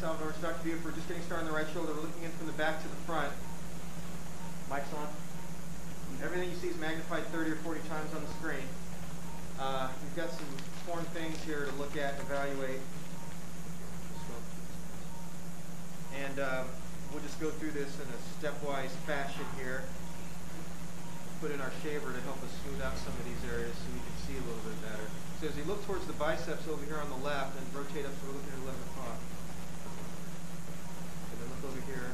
Salvador. It's Dr. Buford. Just getting started on the right shoulder. We're looking in from the back to the front. Mic's on. Everything you see is magnified 30 or 40 times on the screen. Uh, we've got some torn things here to look at and evaluate. And uh, we'll just go through this in a stepwise fashion here. Put in our shaver to help us smooth out some of these areas so we can see a little bit better. So as you look towards the biceps over here on the left and rotate up so we're looking at 11 o'clock. And over here.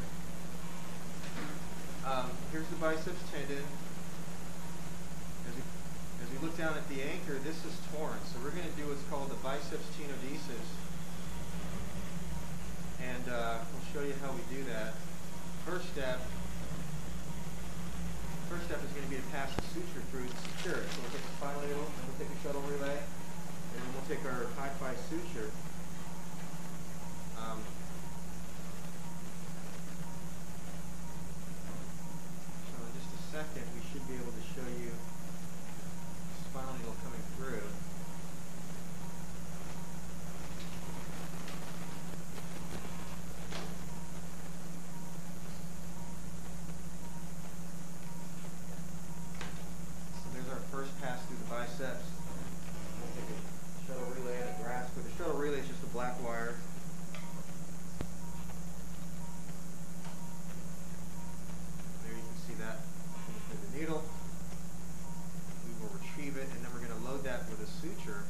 Um, here's the biceps tendon. As we, as look down at the anchor, this is torn. So we're going to do what's called the biceps tenodesis. And uh, we'll show you how we do that. First step, first step is going to be to pass the suture through to secure it. So we'll take the spinal needle, and we'll take a shuttle relay, and then we'll take our HiFi suture. Um, so in just a second, we should be able to show you the spinal needle coming through. So there's our first pass through the biceps. We'll take a shuttle relay and a grasp. But the shuttle relay is just a black wire. There you can see that coming through the needle. We will retrieve it, and then we're going to load that with a suture.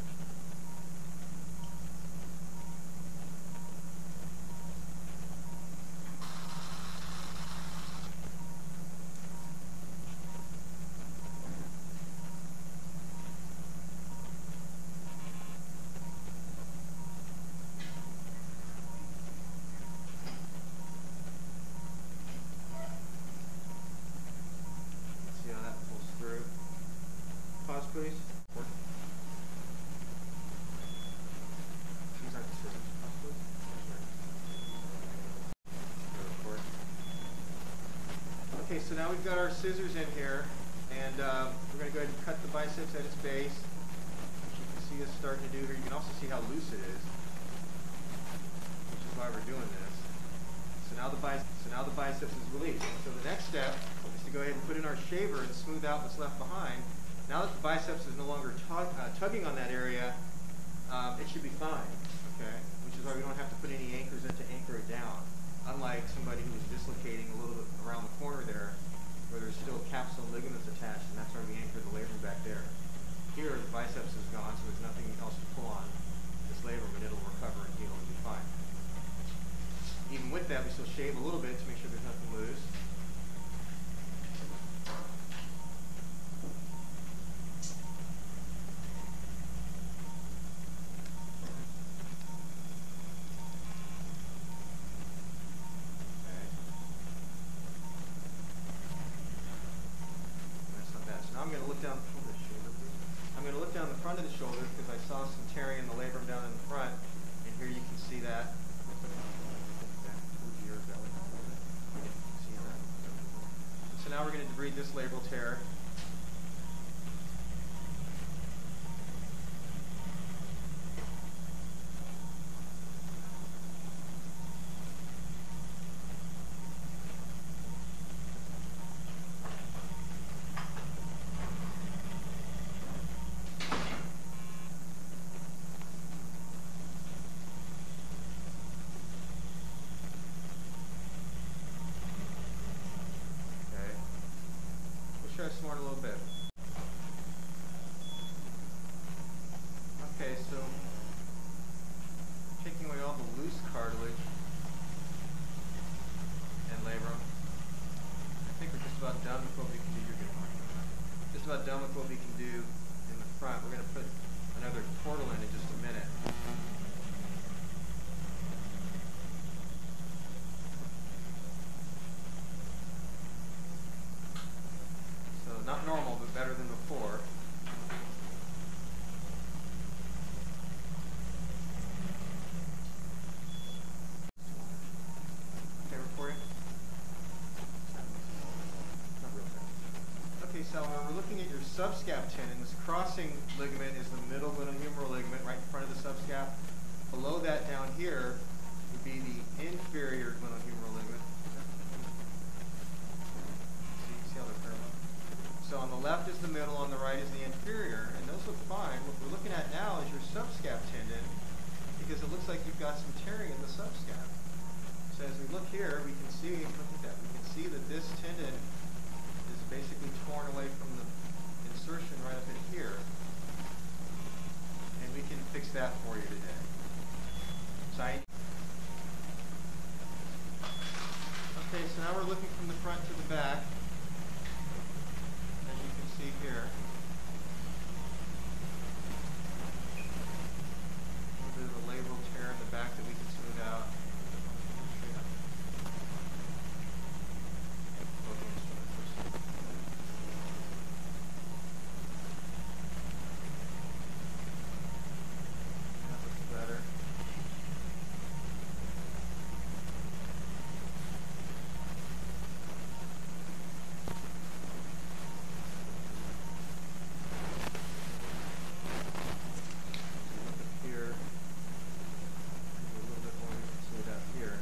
See how that pulls through. Pause, please. Work. These aren't the scissors. Pause, please. Record. Okay, so now we've got our scissors in here, and um, we're going to go ahead and cut the biceps at its base. Which you can see us starting to do here. You can also see how loose it is, which is why we're doing this. So now the biceps, so now the biceps is released. So the next step is to go ahead and put in our shaver and smooth out what's left behind. Now that the biceps is no longer tug, uh, tugging on that area, um, it should be fine. Okay, which is why we don't have to put any anchors in to anchor it down. Unlike somebody who is dislocating a little bit around the corner there, where there's still capsule ligaments attached, and that's why we anchor the labrum back there. Here, the biceps is gone, so there's nothing else to pull on this labrum, and it'll recover and heal and be fine. Even with that, we still shave a little bit to make sure there's nothing loose. Okay. That's not bad. So now I'm going to look down the front of the shoulder. please. I'm going to look down the front of the shoulder because I saw some tearing in the labrum down in the front, and here you can see that. Back towards your belly. See that? So now we're going to debride this labral tear. Okay. We'll try some more a little bit. Okay, so taking away all the loose cartilage and labrum. I think we're just about done with what we can do. You're good. Just about done with what we can do in the front. We're going to put another portal in in just a minute. So not normal, but better than before. Okay, recording? Not real fast. Okay, so uh, we're looking at your subscap tendon. This crossing ligament is the middle glenohumeral ligament right in front of the subscap. Below that down here, we've be the inferior glenohumeral ligament. So on the left is the middle, on the right is the inferior, and those look fine. What we're looking at now is your subscap tendon, because it looks like you've got some tearing in the subscap. So as we look here, we can see, look at that, we can see that this tendon is basically torn away from the insertion right up in here. And we can fix that for you today. So I Okay, so now we're looking from the front to the back. As you can see here. A little bit of a labral tear in the back that we can smooth out. That looks better. Look up here. Maybe a little bit more we can smooth out here.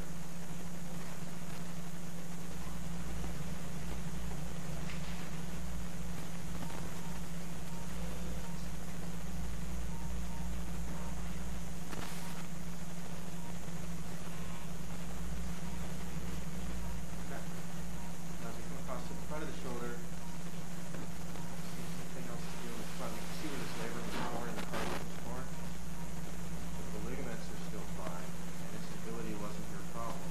Okay. Now as we come across to the front of the shoulder, see anything else to do in the front. We can see where this labrum was torn and the cartilage was torn. But the ligaments are still fine, and instability wasn't your problem.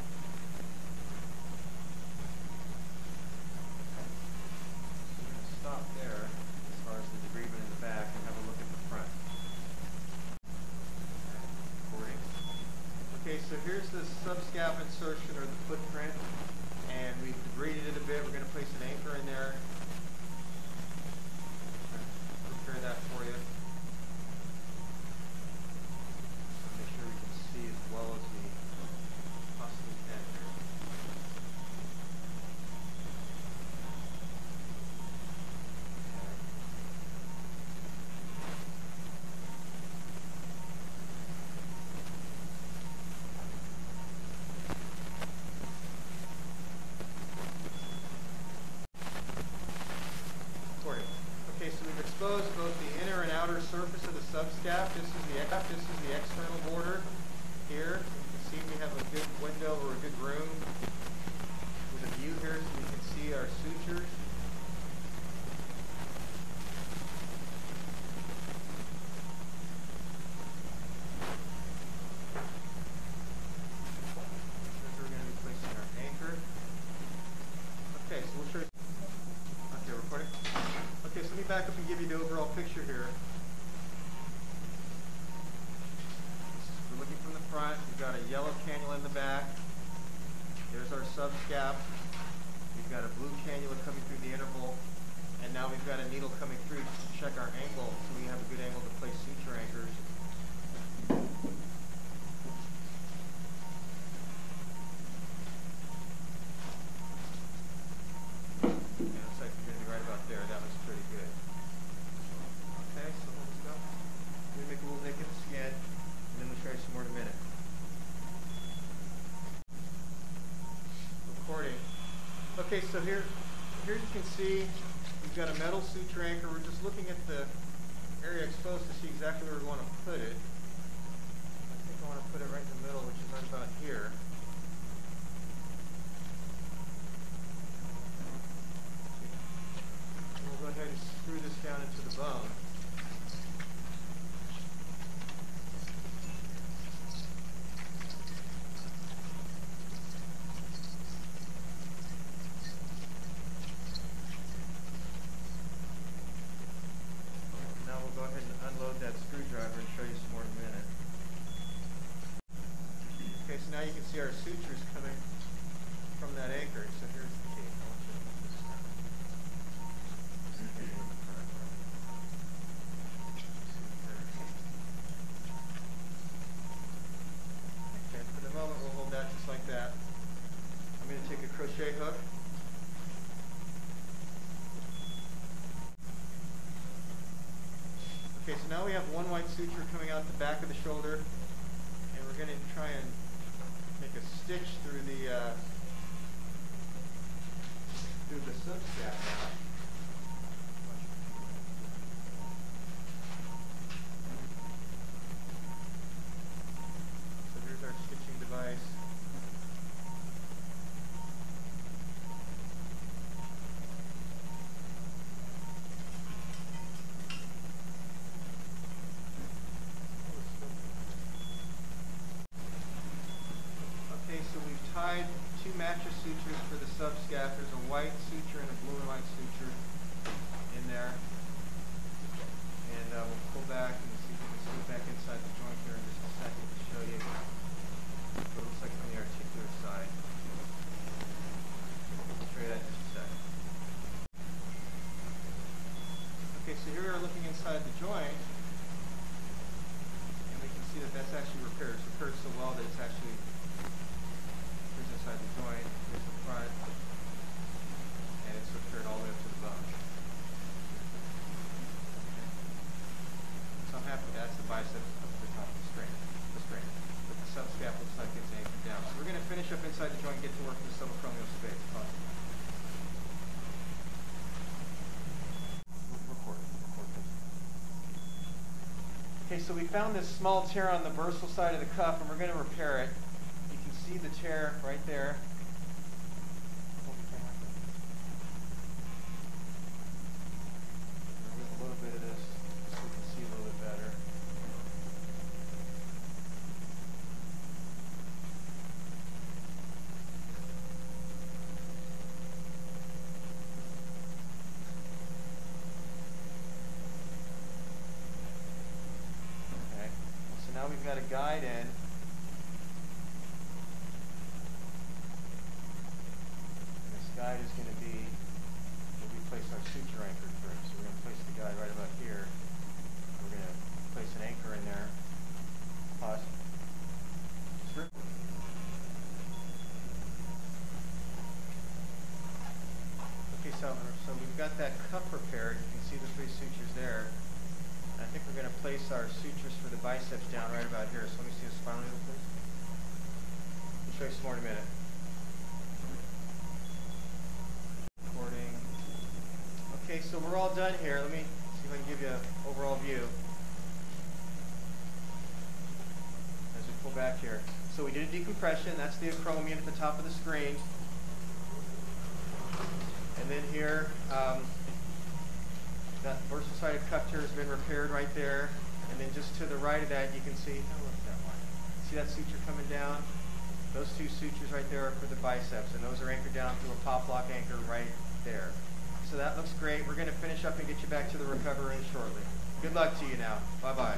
Okay. So we're gonna stop there as far as the debridement in the back and have a look at the front. Okay, recording. Okay, so here's the subscap insertion or the footprint, and we've debrided it a bit. We're going to place an anchor in there. Prepare that for you. Make sure we can see as well as we possibly can here. Okay. Recording. Okay, so we've exposed both the inner and outer surface of the subscap. This is the ex- this is the external border here. You can see we have a good window or a good room with a view here so we can see our sutures. Here's where we're going to be placing our anchor. Okay, so we'll show you. Okay, recording. Okay, so let me back up and give you the overall picture here. We're looking from the front. We've got a yellow in the back. There's our subscap. We've got a blue cannula coming through the interval. And now we've got a needle coming through to check our angle so we have a good angle to place suture anchors. Yeah, looks like you're gonna be right about there. That looks pretty good. Okay, so let's go. We're gonna make a little nick in the skin, and then we'll show you some more in a minute. Recording. Okay, so here, here you can see we've got a metal suture anchor. We're just looking at the area exposed to see exactly where we want to put it. I think I want to put it right in the middle, which is right about here. We'll go ahead and screw this down into the bone. Now we'll go ahead and unload that screwdriver and show you some more in a minute. Okay, so now you can see our sutures coming from that anchor. So here's the front. Okay, for the moment we'll hold that just like that. I'm going to take a crochet hook. Okay, so now we have one white suture coming out the back of the shoulder, and we're going to try and a stitch through the uh, through the subscap now. So here's our stitching device. Okay, so we've tied two mattress sutures for the subscap. There's a white suture and a blue and white suture in there. And uh, we'll pull back and see if we can scoot back inside the joint here in just a second to show you what it looks like from the articular side. I'll show you that in just a second. Okay, so here we are looking inside the joint. And we can see that that's actually repaired. It's repaired so well that it's actually Here's inside the joint, here's the front, and it's repaired all the way up to the bone. Okay. So I'm happy, that's the bicep up to the top of the string, the string. But the subscap looks like it's anchored down. So we're gonna finish up inside the joint and get to work in the subacromial space. Pause. Record, record this. Okay, so we found this small tear on the bursal side of the cuff, and we're going to repair it. You can see the tear right there. Hold the camera. Remove a little bit of this so we can see a little bit better. Okay, so now we've got a guide in. And this guide is going to be we place our suture anchor through. So we're going to place the guide right about here. We're going to place an anchor in there. Pause. Okay, so, so we've got that cuff repaired. You can see the three sutures there. And I think we're going to place our sutures for the biceps down right about here. So let me see a spinal needle, please. I'll show you some more in a minute. Recording. Okay, so we're all done here. Let me see if I can give you an overall view. As we pull back here. So we did a decompression. That's the acromion at the top of the screen. And then here, um, that bursal side of cuff tear has been repaired right there. And then just to the right of that, you can see, oh, look at that one. See that suture coming down? Those two sutures right there are for the biceps, and those are anchored down through a PopLok anchor right there. So that looks great. We're going to finish up and get you back to the recovery room shortly. Good luck to you now. Bye-bye.